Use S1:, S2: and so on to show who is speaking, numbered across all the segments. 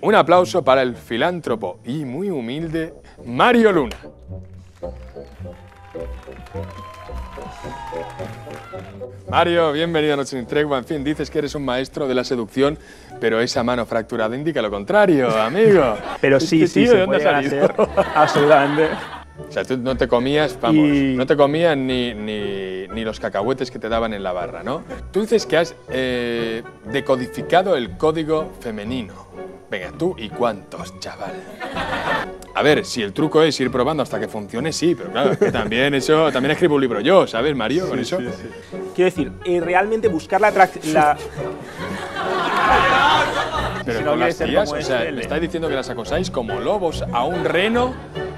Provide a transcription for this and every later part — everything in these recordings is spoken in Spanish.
S1: Un aplauso para el filántropo y muy humilde Mario Luna. Mario, bienvenido a Noche sin Tregua. En fin, dices que eres un maestro de la seducción, pero esa mano fracturada indica lo contrario, amigo.
S2: Pero sí,
S1: Este
S2: sí,
S1: tío, ¿de
S2: se puede absolutamente.
S1: O sea, tú no te comías, vamos,
S2: Y-
S1: no te comías ni, ni, ni los cacahuetes que te daban en la barra, ¿no? Tú dices que has eh, decodificado el código femenino. Venga, tú y cuántos, chaval. A ver, si el truco es ir probando hasta que funcione, sí, pero claro, es que también eso, también escribo un libro yo, ¿sabes, Mario? Con eso.
S2: Quiero decir, eh, realmente buscar la atracción. La...
S1: Pero
S2: Si no
S1: con las tías, o sea,
S2: este,
S1: me
S2: le-
S1: estáis diciendo que las acosáis como lobos a un reno.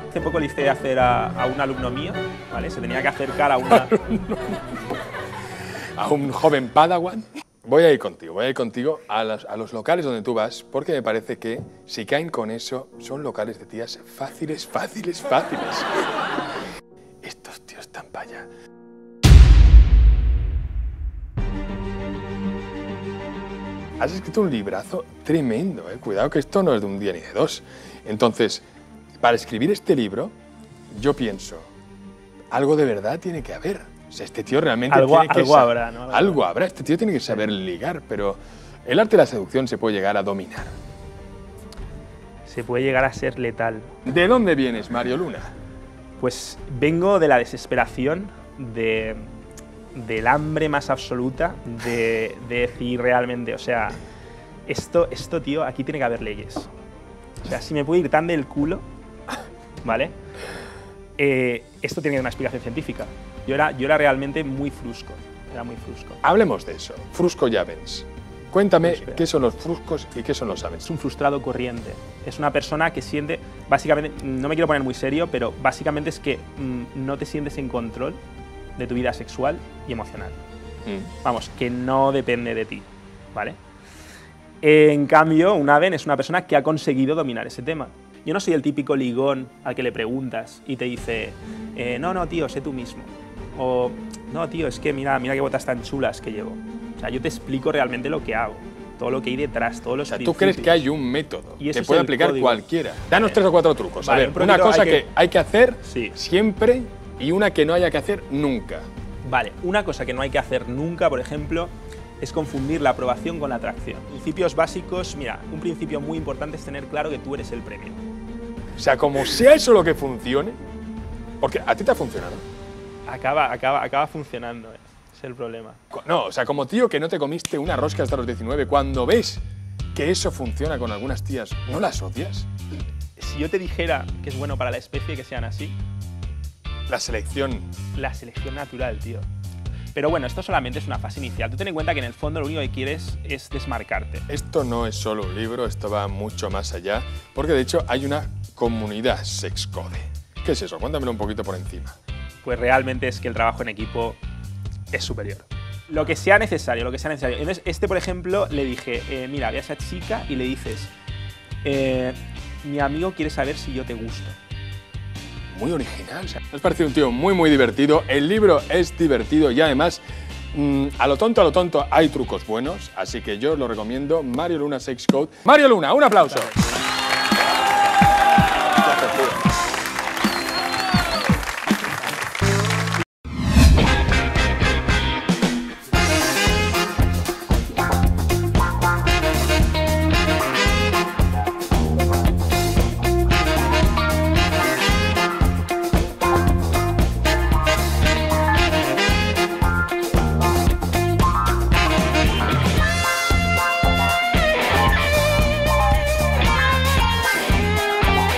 S2: Hace poco le hice hacer a, a un alumno mío, ¿vale? Se tenía que acercar a una.
S1: a un joven Padawan. Voy a ir contigo, voy a ir contigo a los, a los locales donde tú vas, porque me parece que si caen con eso, son locales de tías fáciles, fáciles, fáciles. Estos tíos están para allá. Has escrito un librazo tremendo, eh. cuidado que esto no es de un día ni de dos. Entonces, para escribir este libro, yo pienso, algo de verdad tiene que haber. O sea, este tío realmente
S2: Algo-
S1: tiene que
S2: algo habrá, ¿no? Algo
S1: Algo habrá. Este tío tiene que saber ligar, pero el arte de la seducción se puede llegar a dominar.
S2: Se puede llegar a ser letal.
S1: ¿De dónde vienes, Mario Luna?
S2: Pues vengo de la desesperación, de, del hambre más absoluta, de, de decir realmente, o sea, esto, esto, tío, aquí tiene que haber leyes. O sea, si me puede ir tan del culo, ¿vale? Eh, esto tiene que tener una explicación científica. Yo era, yo era realmente muy frusco, era muy frusco.
S1: Hablemos de eso. Frusco Javens. Cuéntame
S2: Espera.
S1: qué son los fruscos y qué son los
S2: es
S1: Javens.
S2: un frustrado corriente. Es una persona que siente, básicamente, no me quiero poner muy serio, pero básicamente es que mm, no te sientes en control de tu vida sexual y emocional.
S1: Mm.
S2: Vamos, que no depende de ti, ¿vale? En cambio, un Aven es una persona que ha conseguido dominar ese tema. Yo no soy el típico ligón al que le preguntas y te dice, eh, no, no, tío, sé tú mismo. O, no, tío, es que mira, mira qué botas tan chulas que llevo. O sea, yo te explico realmente lo que hago, todo lo que hay detrás, todos los
S1: O sea, ¿tú crees que hay un método
S2: Y
S1: que puede aplicar
S2: código.
S1: cualquiera? Danos tres o cuatro trucos.
S2: Vale,
S1: a ver,
S2: un
S1: una cosa
S2: hay
S1: que...
S2: que-
S1: hay que hacer
S2: Sí.
S1: siempre y una que no haya que hacer nunca.
S2: Vale, una cosa que no hay que hacer nunca, por ejemplo, es confundir la aprobación con la atracción. Principios básicos, mira, un principio muy importante es tener claro que tú eres el premio.
S1: O sea, como sea eso lo que funcione, porque a ti te ha funcionado.
S2: Acaba, acaba, acaba funcionando, eh. es el problema.
S1: No, o sea, como tío que no te comiste una rosca hasta los 19, cuando ves que eso funciona con algunas tías, ¿no las odias?
S2: Si yo te dijera que es bueno para la especie que sean así,
S1: La selección.
S2: la selección natural, tío. Pero bueno, esto solamente es una fase inicial. Tú ten en cuenta que en el fondo lo único que quieres es desmarcarte.
S1: Esto no es solo un libro, esto va mucho más allá, porque de hecho hay una comunidad sexcode. ¿Qué es eso? Cuéntamelo un poquito por encima.
S2: Pues realmente es que el trabajo en equipo es superior. Lo que sea necesario, lo que sea necesario. Entonces, este, por ejemplo, le dije, eh, mira, ve a esa chica y le dices, eh, mi amigo quiere saber si yo te gusto.
S1: Muy original. has parecido un tío muy, muy divertido. El libro es divertido y además, mm, a lo tonto, a lo tonto, hay trucos buenos. Así que yo os lo recomiendo. Mario Luna Sex Code. Mario Luna, un aplauso.